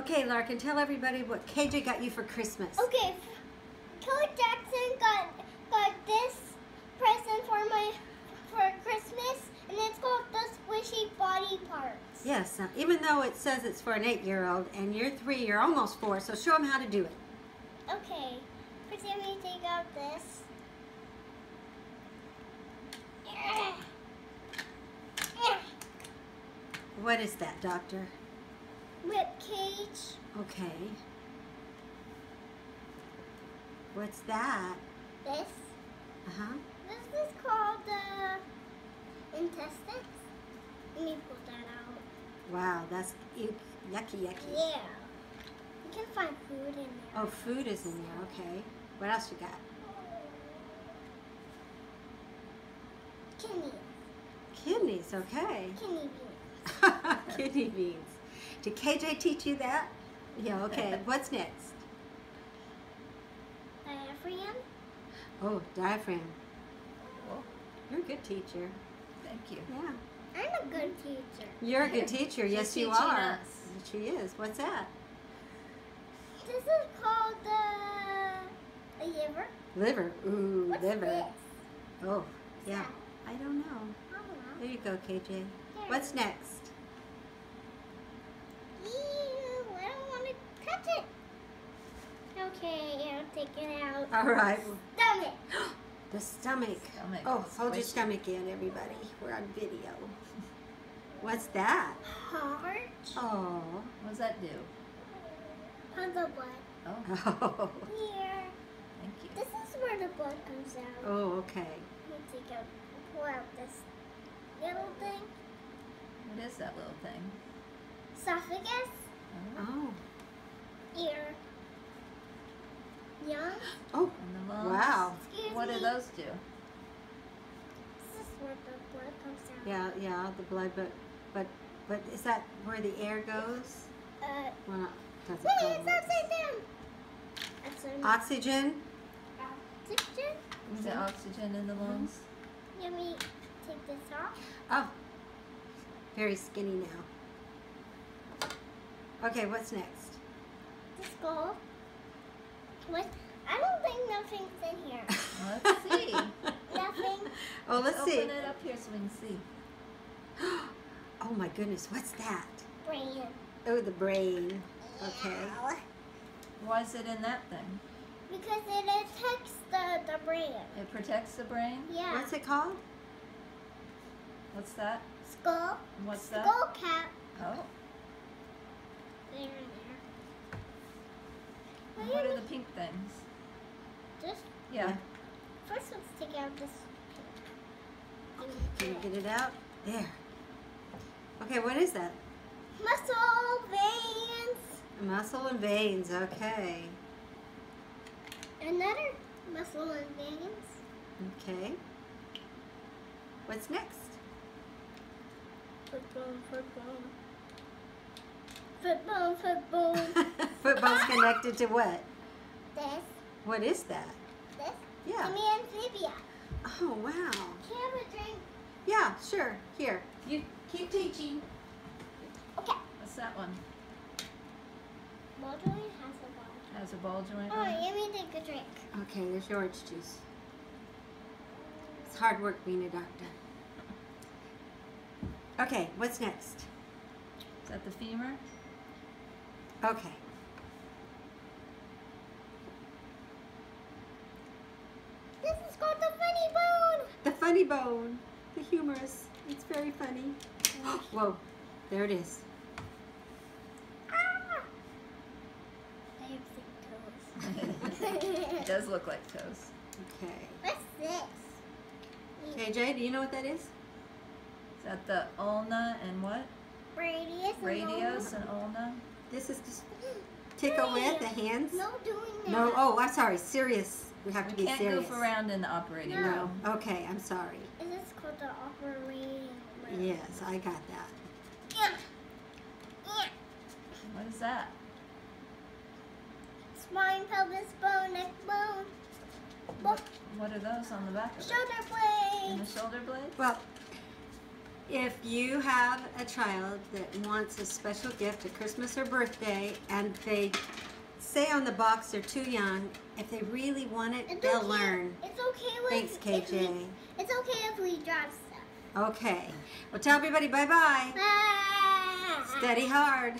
Okay, Larkin, tell everybody what KJ got you for Christmas. Okay, Kelly Jackson got got this present for my for Christmas, and it's called the Squishy Body Parts. Yes, uh, even though it says it's for an eight-year-old and you're three, you're almost four, so show them how to do it. Okay, first let me take out this. What is that, Doctor? Whip cage. Okay. What's that? This. Uh-huh. This is called the intestines. Let me pull that out. Wow, that's ew- yucky, yucky. Yeah. You can find food in there. Oh, food is in there, okay. What else you got? Kidney. Kidneys, okay. Kidney beans. Kidney beans. Did KJ teach you that? Yeah, okay. What's next? Diaphragm. Oh, diaphragm. Well, You're a good teacher. thank you. Yeah. I'm a good teacher. You're a good teacher. She's yes, you are. us. She is. What's that? This is called the, the liver. Liver. Ooh, What's liver. this? Oh, yeah. that? I don't know. I don't know. There you go, KJ. There. What's next? Ew, I don't want to touch it. Okay, take it out. All right. Stomach. The stomach. Stomach. Oh, hold your stomach in, everybody. We're on video. What's that? Heart. Oh. What does that do? On the blood. Oh, Oh. Here. thank you. This is where the blood comes out. Oh, okay. Let me take out, pull out this little thing. What is that little thing? Esophagus. Oh, Oh. Ear. Young. Oh, and the lungs. wow. Excuse What me. do those do? This is where the blood comes out. Yeah, yeah, the blood, but, but, but is that where the air goes? Uh, Well, not, doesn't wait, go it's where- upside down. That's Oxygen? oxygen. Is there oxygen in the lungs? Let me take this off. Oh, very skinny now. Okay, what's next? The skull. What? I don't think nothing's in here. Let's see. Nothing. Oh, let's see. Open it up here so we can see. Oh my goodness, what's that? Brain. Oh, the brain. Okay. Ow. Why is it in that thing? Because it attacks the, the brain. It protects the brain? Yeah. What's it called? What's that? Skull. What's that? Skull cap. Oh, There, there. And what are the pink things? Just Yeah. First, let's take out this. Can you get it out? There. Okay, what is that? Muscle veins. Muscle and veins. Okay. Another muscle and veins. Okay. What's next? Football, football. Football, football. Football's connected to what? this, What is that? this. Yeah. Give me amphibia. Oh, wow. Can I a drink? Yeah, sure. Here. You keep teaching. Okay. What's that one? Ball joint has a ball. Has a ball joint Oh, in it? let me take a drink. Okay, there's your orange juice. It's hard work being a doctor. Okay, what's next? Is that the femur? Okay. This is called the funny bone. The funny bone. The humerus. It's very funny. Whoa, there it is. Ah! I have it six toes. does look like toes. Okay. What's this? KJ, do you know what that is? Is that the ulna and what? Radius. and Radius ulna. and ulna? This is just tickle with the hands? No doing that. No, oh, I'm sorry. Serious. We have to We be can't serious. goof around in the operating No. room. No. Okay, I'm sorry. Is this called the operating room? Yes, I got that. Yeah. Yeah. What is that? Spine, pelvis, bone, neck bone, What, what are those on the back of it? shoulder In the shoulder blade? Well, if you have a child that wants a special gift at Christmas or birthday and they say on the box they're too young, if they really want it, It's they'll okay. learn. It's okay with Thanks, if we- KJ. it's okay if we drop stuff. Okay. Well, tell everybody bye bye. Bye. Steady hard.